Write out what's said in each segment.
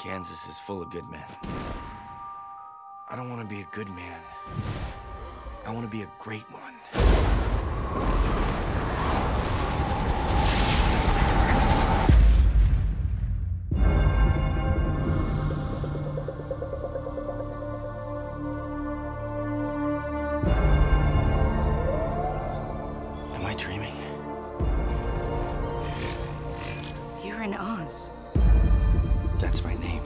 Kansas is full of good men. I don't want to be a good man. I want to be a great one. Am I dreaming? You're in Oz. That's my name.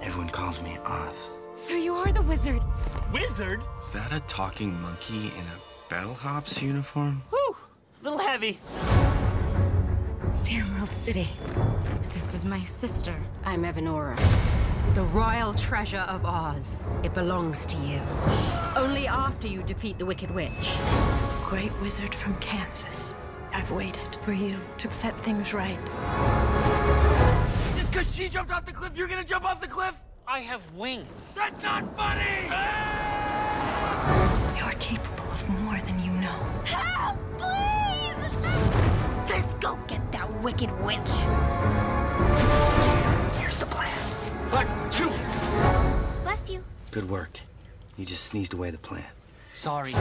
Everyone calls me Oz. So you are the wizard. Wizard? Is that a talking monkey in a bellhop's uniform? Whew, little heavy. It's the Emerald City. This is my sister. I'm Evanora, the royal treasure of Oz. It belongs to you. Only after you defeat the Wicked Witch. Great wizard from Kansas. I've waited for you to set things right. Just she jumped off the cliff, you're gonna jump off the cliff? I have wings. That's not funny! You're capable of more than you know. Help, please! Let's go get that wicked witch. Here's the plan. But two. Bless you. Good work. You just sneezed away the plan. Sorry.